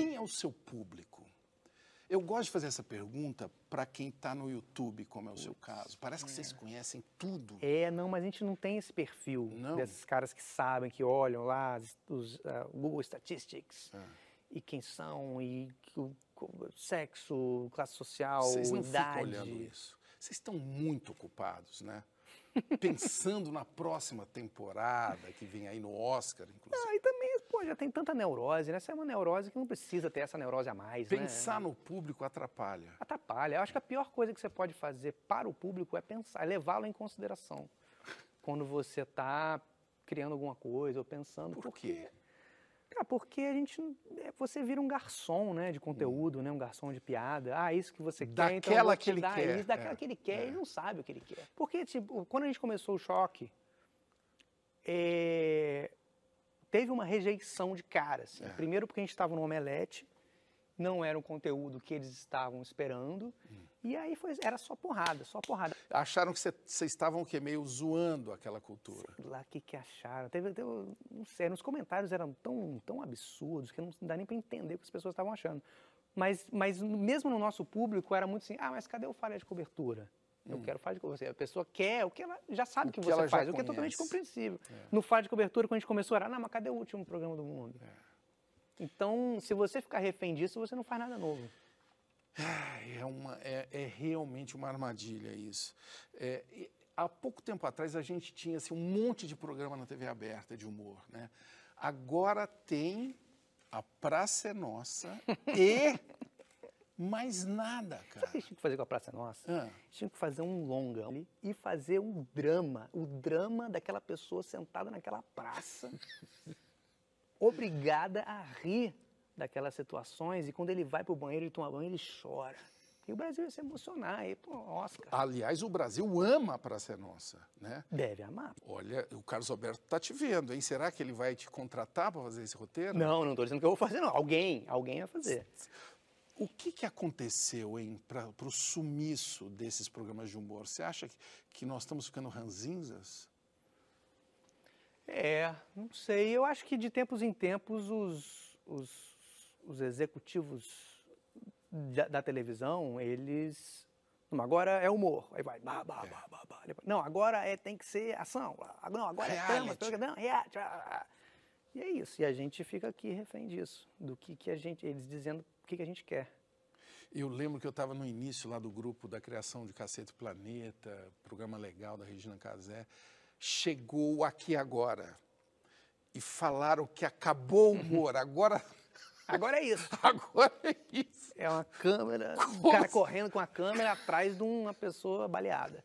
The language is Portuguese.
Quem é o seu público? Eu gosto de fazer essa pergunta para quem está no YouTube, como é o seu caso. Parece que vocês conhecem tudo. É, não, mas a gente não tem esse perfil Não? desses caras que sabem, que olham lá os ah, Google Statistics Ah. e quem são, e o- sexo, classe social, Vocês não idade. ficam olhando isso. Vocês estão muito ocupados, né? Pensando na próxima temporada que vem aí no Oscar, inclusive. Ah, e também, pô, já tem tanta neurose, né? Essa é uma neurose que não precisa ter essa neurose a mais, né? Pensar no público atrapalha. Atrapalha. Eu acho que a pior coisa que você pode fazer para o público é pensar, é levá-lo em consideração. Quando você está criando alguma coisa ou pensando. Por porque- quê? Cara, porque a gente. é, Você vira um garçom, né? De conteúdo, né? Um garçom de piada. Ah, isso que você quer, então eu Daquela vou que ele quer, Isso, daquela é, que ele quer, é. ele não sabe o que ele quer. Porque, tipo, quando a gente começou o choque, é, teve uma rejeição de cara. assim. É. Primeiro porque a gente estava no Omelete, não era um conteúdo que eles estavam esperando. Hum. E aí foi, era só porrada, só porrada. Acharam que vocês estavam o quê? Meio zoando aquela cultura. Sei lá o que, que acharam. Teve, teve, não sei, nos comentários eram tão, tão absurdos que não dá nem para entender o que as pessoas estavam achando. Mas, mas mesmo no nosso público era muito assim, ah, mas cadê o falha de cobertura? Eu quero falha de cobertura. A pessoa quer o que ela já sabe Hum. O que, que você faz, o que é totalmente compreensível. No falha de cobertura, quando a gente começou, era, não, mas cadê o último programa do mundo? Então, se você ficar refém disso, você não faz nada novo. É, uma, é, é realmente uma armadilha isso. É, e há pouco tempo atrás a gente tinha assim, um monte de programa na TV aberta de humor. Né? Agora tem a Praça é Nossa e mais nada, Sabe o cara. que a gente tinha que fazer com a Praça Nossa? Ah. A gente tinha que fazer um longa ali e fazer um drama. O drama daquela pessoa sentada naquela praça, obrigada a rir daquelas situações. E quando ele vai pro banheiro e toma banho, ele chora. E o Brasil ia se emocionar. E, pô, Oscar. Aliás, o Brasil ama a Praça Nossa. Né? Deve amar. Olha, o Carlos Alberto está te vendo, hein? Será que ele vai te contratar para fazer esse roteiro? Não, não estou dizendo que eu vou fazer, não. Alguém, alguém vai fazer. O que, que aconteceu para o sumiço desses programas de humor? Você acha que, que nós estamos ficando ranzinzas? É, não sei. Eu acho que de tempos em tempos os, os, os executivos da, da televisão, eles. Não, agora é humor. Aí vai. Bah, bah, bah, bah, bah. Depois, Não, agora é, tem que ser ação. Ah, Não, agora é trama. Reality. Não, reality. E é isso. E a gente fica aqui refém disso. Do que, que a gente. Eles dizendo o que, que a gente quer. Eu lembro que eu estava no início lá do grupo da criação de Cacete Planeta, programa legal da Regina Casé. Chegou aqui agora e falaram que acabou o humor. Agora, Agora é isso. agora é isso. É uma câmera, um Como cara assim? correndo com a câmera atrás de uma pessoa baleada.